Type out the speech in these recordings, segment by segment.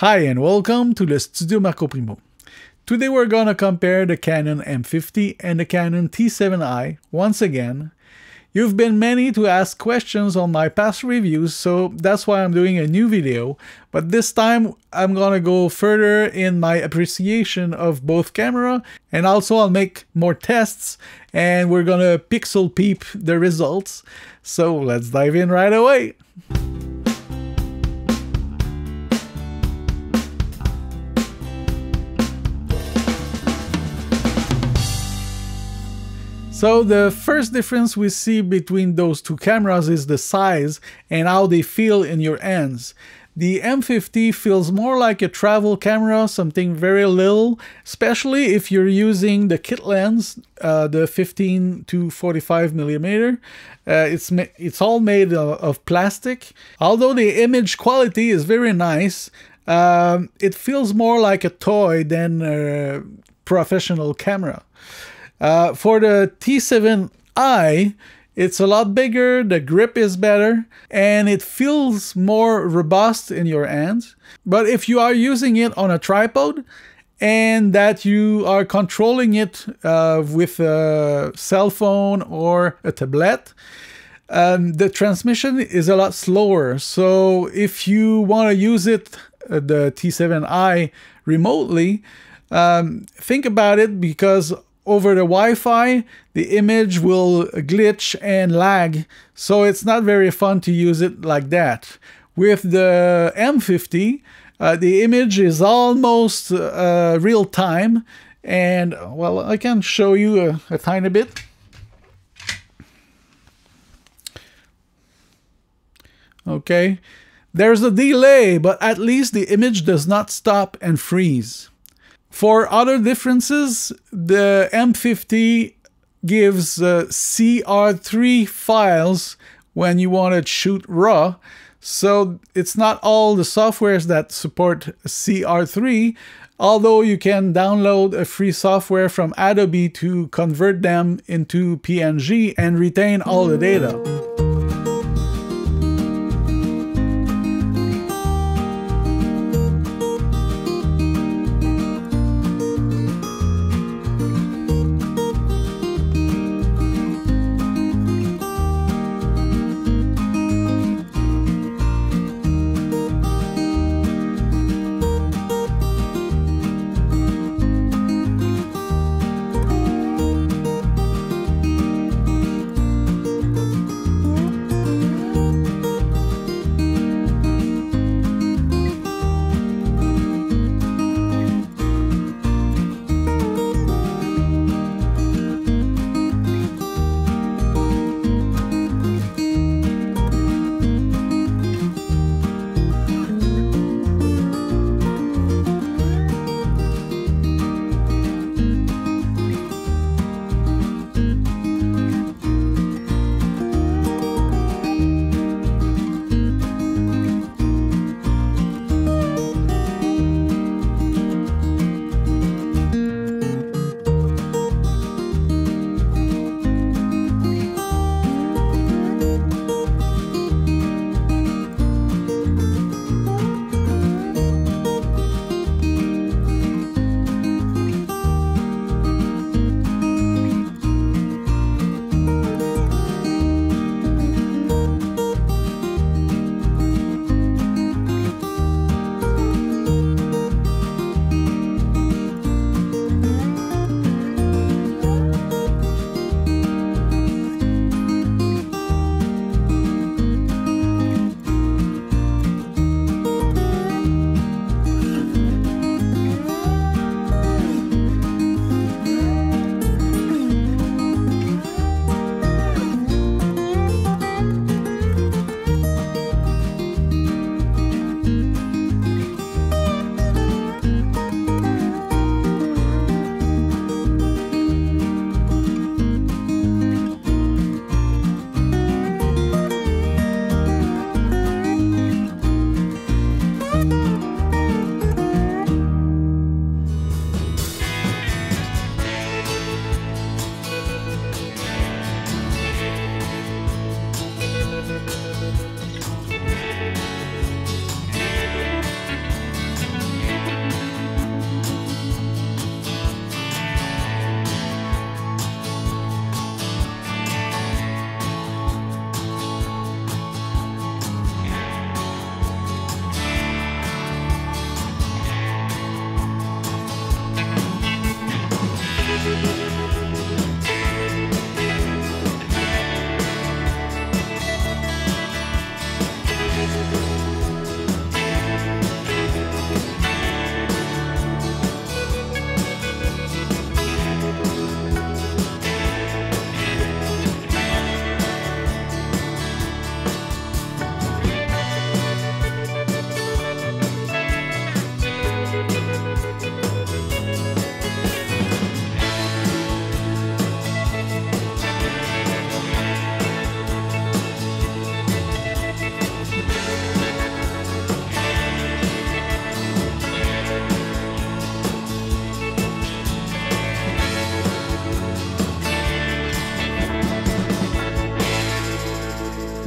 Hi and welcome to the Studio Marco Primeau. Today we're gonna compare the Canon M50 and the Canon T7i once again. You've been many to ask questions on my past reviews, so that's why I'm doing a new video, but this time I'm gonna go further in my appreciation of both camera and also I'll make more tests and we're gonna pixel peep the results. So let's dive in right away. So the first difference we see between those two cameras is the size and how they feel in your hands. The M50 feels more like a travel camera, something very little, especially if you're using the kit lens, uh, the 15 to 45 millimeter. Uh, it's it's all made of, of, plastic. Although the image quality is very nice, um, it feels more like a toy than a professional camera. Uh, for the T7i, it's a lot bigger, the grip is better, and it feels more robust in your hands. But if you are using it on a tripod, and that you are controlling it uh, with a cell phone or a tablet, um, the transmission is a lot slower. So if you want to use it, uh, the T7i remotely, um, think about it because over the Wi-Fi, the image will glitch and lag, so it's not very fun to use it like that. With the M50, uh, the image is almost uh, real time, and well, I can show you a, a tiny bit. Okay, there's a delay, but at least the image does not stop and freeze. For other differences, the M50 gives uh, CR3 files when you want to shoot RAW. So it's not all the softwares that support CR3, although you can download a free software from Adobe to convert them into DNG and retain all the data.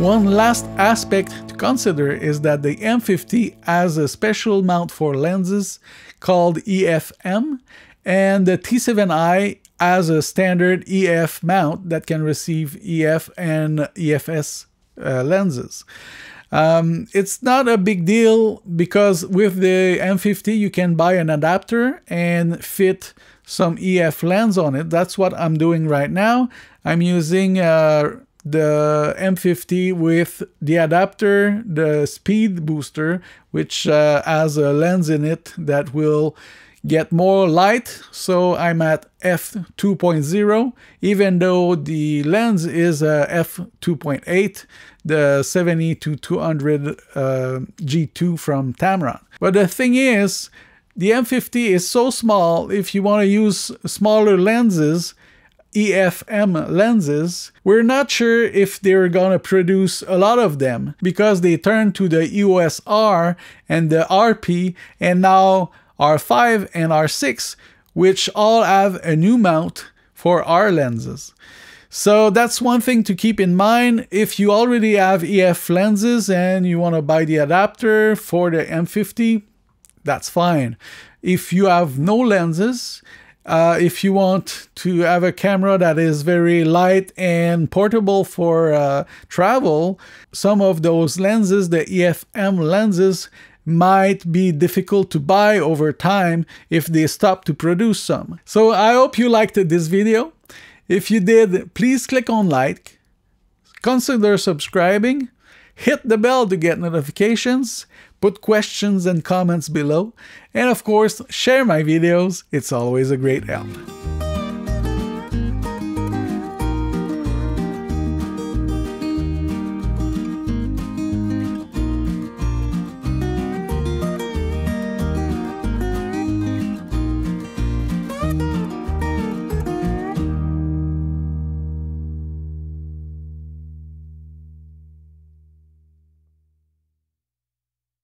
One last aspect to consider is that the M50 has a special mount for lenses called EFM, and the T7i has a standard EF mount that can receive EF and EFS uh, lenses. Um, it's not a big deal because with the M50 you can buy an adapter and fit some EF lens on it. That's what I'm doing right now. I'm using uh, the M50 with the adapter, the speed booster, which uh, has a lens in it that will get more light. So I'm at f2.0, even though the lens is a f2.8, the 70 to 200 uh, G2 from Tamron. But the thing is, the M50 is so small, if you want to use smaller lenses, EFM lenses, we're not sure if they're gonna produce a lot of them because they turned to the EOS R and the RP and now R5 and R6, which all have a new mount for R lenses. So that's one thing to keep in mind. If you already have EF lenses and you want to buy the adapter for the M50, that's fine. If you have no lenses, uh, if you want to have a camera that is very light and portable for uh, travel, some of those lenses, the EFM lenses, might be difficult to buy over time if they stop to produce some. So I hope you liked this video. If you did, please click on like, consider subscribing, hit the bell to get notifications, put questions and comments below, and of course, share my videos. It's always a great help.